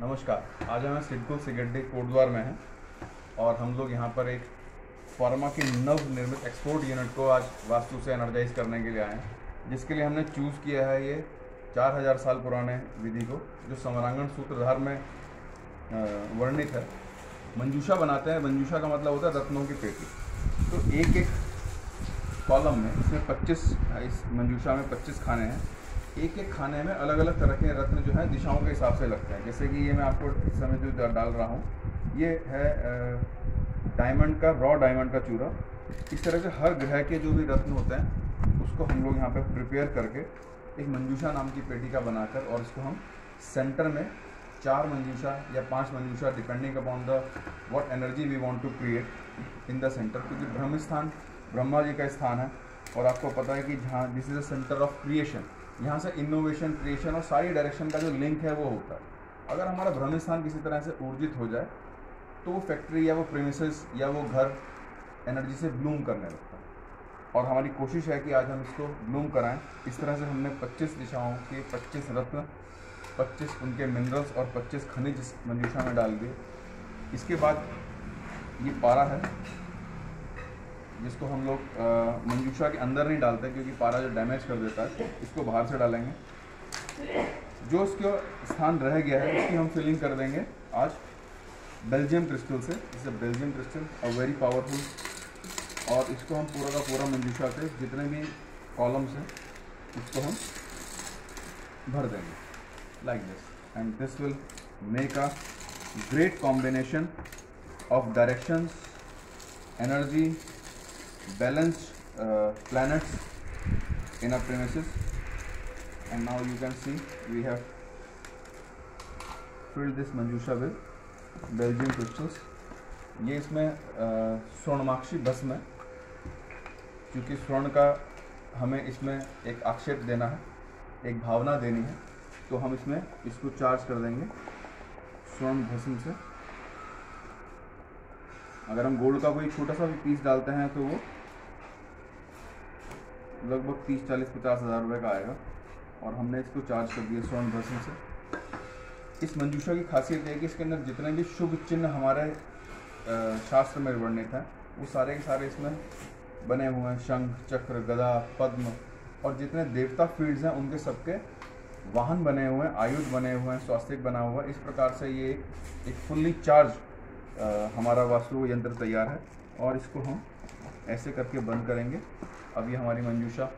नमस्कार। आज हमें सिडकुल सिगड्डी कोटद्वार में हैं और हम लोग यहाँ पर एक फार्मा की नव निर्मित एक्सपोर्ट यूनिट को आज वास्तु से एनर्जाइज करने के लिए आए हैं, जिसके लिए हमने चूज़ किया है ये 4000 साल पुराने विधि को, जो समरांगण सूत्रधार में वर्णित है। मंजूषा बनाते हैं। मंजूषा का मतलब होता है रत्नों की पेटी। तो एक एक कॉलम में इसमें 25 इस मंजूषा में 25 खाने हैं। एक एक खाने में अलग अलग तरह के रत्न जो है दिशाओं के हिसाब से लगते हैं। जैसे कि ये मैं आपको इस समय जो डाल रहा हूँ, ये है डायमंड का, रॉ डायमंड का चूरा। इस तरह से हर ग्रह के जो भी रत्न होते हैं, उसको हम लोग यहाँ पे प्रिपेयर करके एक मंजूषा नाम की पेटी का बनाकर और इसको हम सेंटर में चार मंजूषा या पाँच मंजूषा depending upon the what energy we want to create in the centre क्योंकि ब्रह्म स्थान ब्रह्मा जी का स्थान है और आपको पता है कि जहाँ this is the centre of creation यहाँ से इनोवेशन क्रिएशन और सारी डायरेक्शन का जो लिंक है वो होता है। अगर हमारा ब्रह्म स्थान किसी तरह से ऊर्जित हो जाए तो वो फैक्ट्री या वो प्रेमिसेस या वो घर एनर्जी से ब्लूम करने लगता है। और हमारी कोशिश है कि आज हम इसको ब्लूम कराएँ। इस तरह से हमने 25 दिशाओं के 25 रत्न 25 उनके मिनरल्स और 25 खनिज मंजूषा में डाल दिए। इसके बाद ये पारा है। जिसको हम लोग मंजूषा के अंदर नहीं डालते क्योंकि पारा जो डैमेज कर देता है, इसको बाहर से डालेंगे। जो इसका स्थान रह गया है, उसकी हम फिलिंग कर देंगे आज बेल्जियम क्रिस्टल से। इसे Belgium crystal a very powerful और इसको हम पूरा का पूरा मंजूषा के जितने भी कॉलम्स हैं, उसको हम भर देंगे। Like this and this will make a great combination of directions energy balanced uh, planets in our premises. And now you can see we have filled this manjusha with belgian crystals. ये इसमें uh, स्वर्णमाक्षी भस्म है क्योंकि स्वर्ण का हमें इसमें एक आक्षेप देना है एक भावना देनी है तो हम इसमें इसको चार्ज कर देंगे स्वर्ण भस्म से। अगर हम गोल्ड का कोई छोटा सा भी पीस डालते हैं तो वो लगभग तीस चालीस पचास हज़ार रुपये का आएगा और हमने इसको चार्ज कर दिया स्वर्ण दर्शन से। इस मंजूषा की खासियत है कि इसके अंदर जितने भी शुभ चिन्ह हमारे शास्त्र में वर्णित हैं वो सारे के सारे इसमें बने हुए हैं। शंख चक्र गदा पद्म और जितने देवता फील्ड्स हैं उनके सबके वाहन बने हुए हैं आयुध बने हुए हैं स्वास्थ्य बना हुआ है। इस प्रकार से ये एक फुल्ली चार्ज अ, हमारा वास्तु यंत्र तैयार है और इसको हम ऐसे करके बंद करेंगे। अब ये हमारी मंजूषा